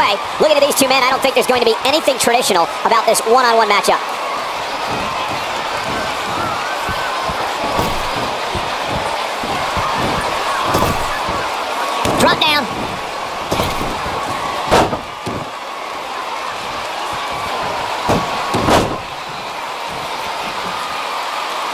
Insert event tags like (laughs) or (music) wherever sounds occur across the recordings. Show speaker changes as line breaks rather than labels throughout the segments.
way, looking at these two men, I don't think there's going to be anything traditional about this one-on-one -on -one matchup. Drop down.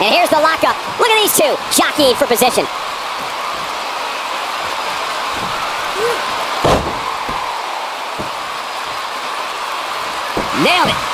And here's the lockup. Look at these two jockeying for position. Nailed it.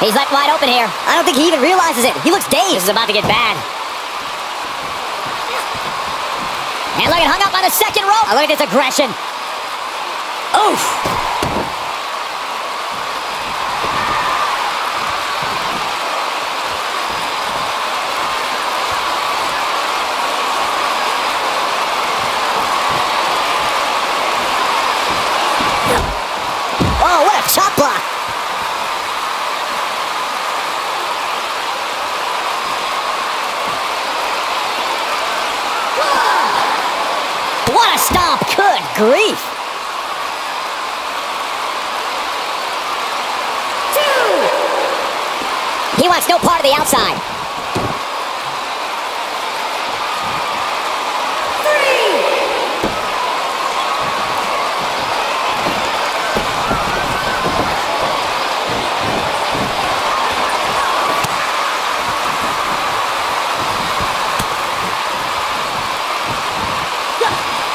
He's left wide open here. I don't think he even realizes it. He looks dazed. This is about to get bad. And look at hung up on the second rope. Oh, look at this aggression. Oof. Oh, what a chop block. What a stomp! Good grief! He wants no part of the outside.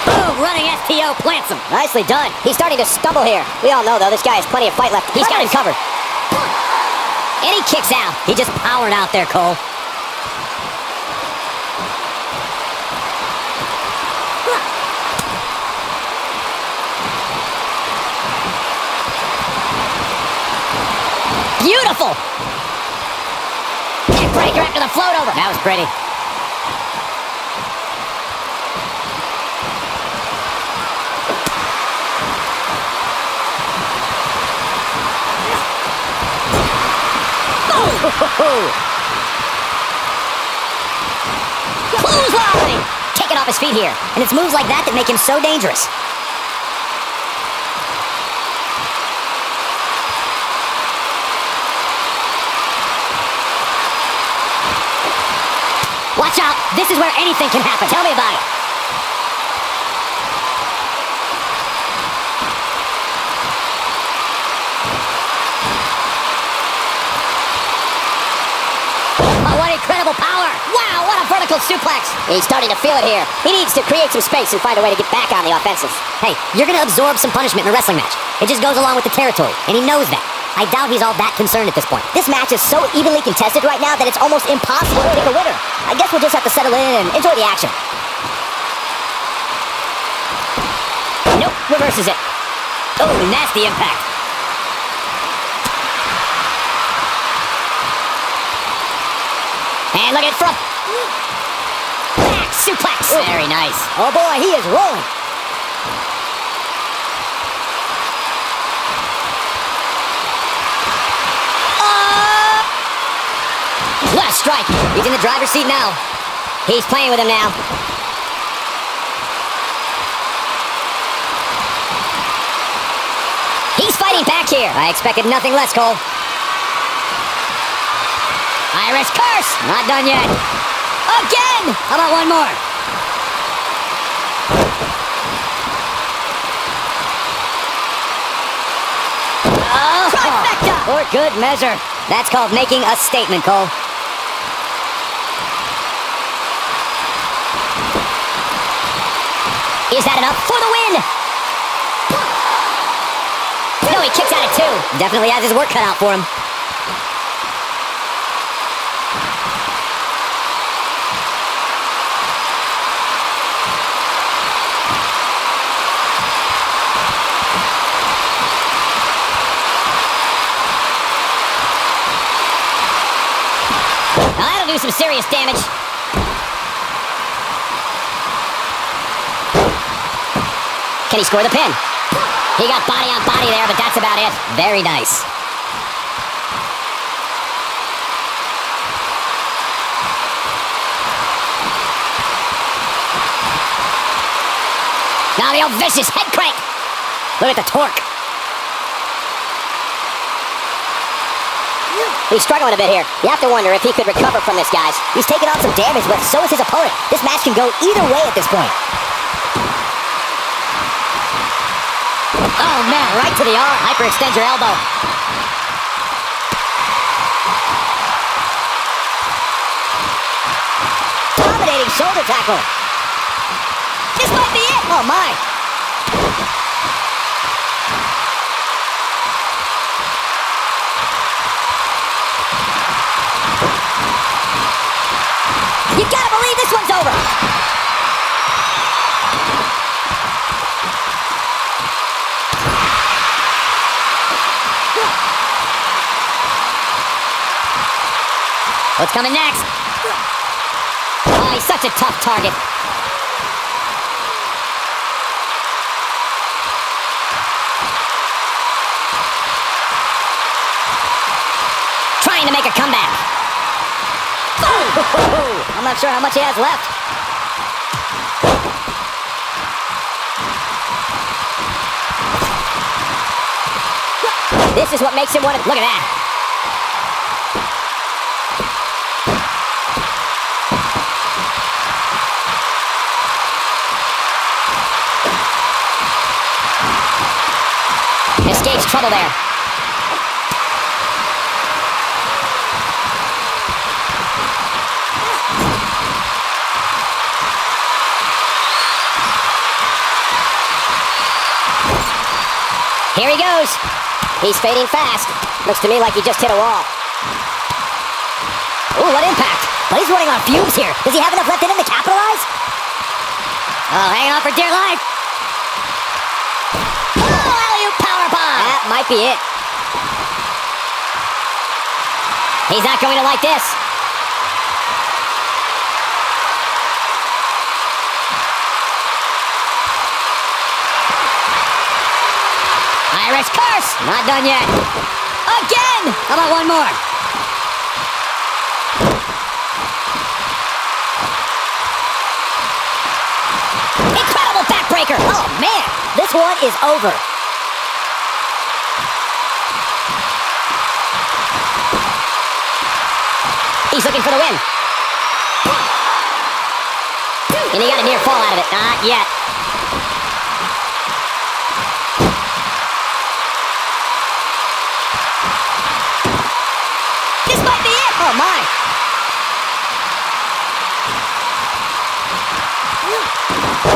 Boom! Running STO plants him. Nicely done. He's starting to stumble here. We all know, though, this guy has plenty of fight left. He's got him covered. And he kicks out. He just powered out there, Cole. Beautiful! Neck breaker after the float over. That was pretty. Clothesline! Taking off his feet here. And it's moves like that that make him so dangerous. Watch out! This is where anything can happen. Tell me about it. Oh, what incredible power! Vertical suplex! He's starting to feel it here. He needs to create some space and find a way to get back on the offensive. Hey, you're gonna absorb some punishment in a wrestling match. It just goes along with the territory, and he knows that. I doubt he's all that concerned at this point. This match is so evenly contested right now that it's almost impossible to pick a winner. I guess we'll just have to settle in and enjoy the action. Nope, reverses it. Oh, nasty impact. And look at front. Back suplex. Very nice. Oh boy, he is rolling. Uh, What a strike. He's in the driver's seat now. He's playing with him now. He's fighting back here. I expected nothing less, Cole. Irish curse! Not done yet. Again! How about one more? Oh, Trifecta! For good measure. That's called making a statement, Cole. Is that enough for the win? No, he kicks out at two. Definitely has his work cut out for him. That'll do some serious damage. Can he score the pin? He got body on body there, but that's about it. Very nice. Now the old vicious head crank. Look at the torque. He's struggling a bit here. You have to wonder if he could recover from this, guys. He's taking on some damage, but so is his opponent. This match can go either way at this point. Oh, man, right to the arm. Hyperextend your elbow. Dominating shoulder tackle. This might be it. Oh, my. You gotta believe this one's over. What's coming next? Oh, he's such a tough target. Trying to make a comeback. (laughs) I'm not sure how much he has left. This is what makes him want to. Look at that. Escapes trouble there. Here he goes. He's fading fast. Looks to me like he just hit a wall. Ooh, what impact. But he's running on fumes here. Does he have enough left in him to capitalize? Oh, hanging on for dear life. Oh, alley-oop powerbomb. That might be it. He's not going to like this. Irish curse! Not done yet. Again! How about one more? Incredible backbreaker! Oh man, this one is over. He's looking for the win. And he got a near fall out of it. Not yet. This might be it. Oh my.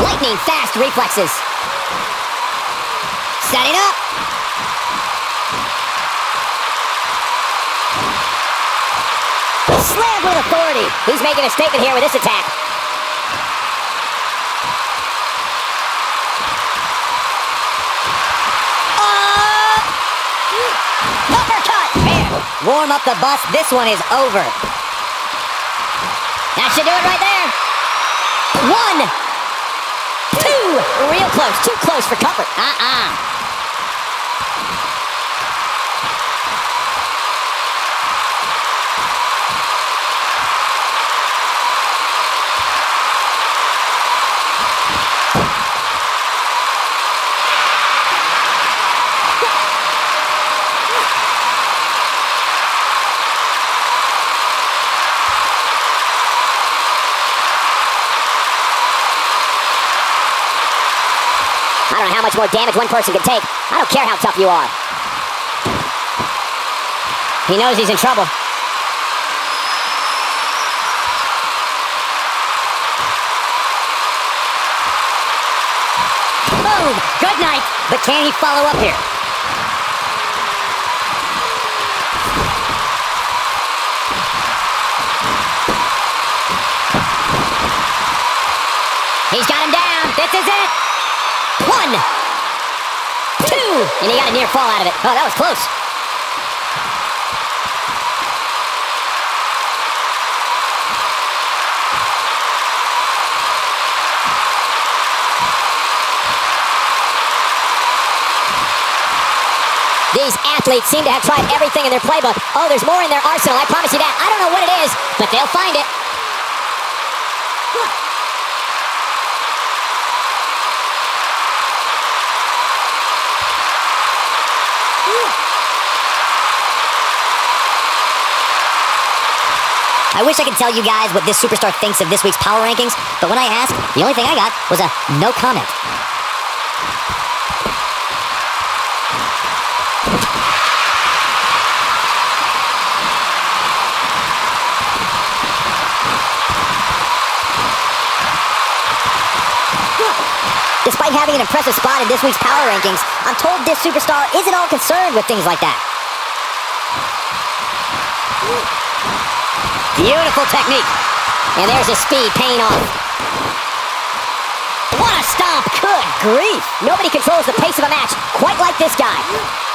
Lightning fast reflexes. Setting up. Slam with authority. He's making a statement here with this attack. Uh, uppercut. Man, warm up the bus. This one is over. That should do it right there. One. Two. Real close. Too close for comfort. Uh-uh. I don't know how much more damage one person can take. I don't care how tough you are. He knows he's in trouble. Boom! Good night. But can he follow up here? He's got him down. This is it. One. Two. And he got a near fall out of it. Oh, that was close. These athletes seem to have tried everything in their playbook. Oh, there's more in their arsenal, I promise you that. I don't know what it is, but they'll find it. I wish I could tell you guys what this superstar thinks of this week's power rankings, but when I asked, the only thing I got was a no comment. Despite having an impressive spot in this week's power rankings, I'm told this superstar isn't all concerned with things like that. Beautiful technique. And there's his speed paying off. What a stomp! Good grief! Nobody controls the pace of a match quite like this guy.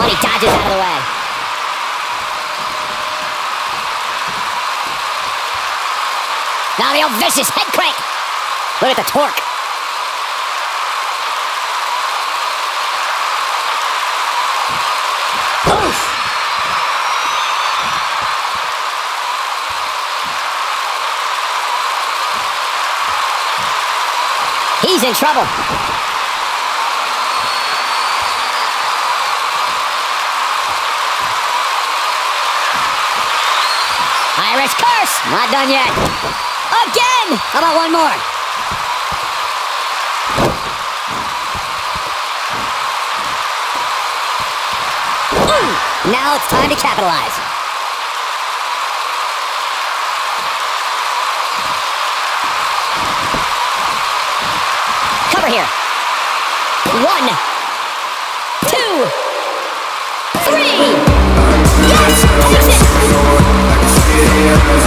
Oh, he dodges out of the way. Now the old vicious head crank. Look at the torque. Oof. He's in trouble. Irish curse. Not done yet. Again. How about one more? Now it's time to capitalize. Cover here. One, takes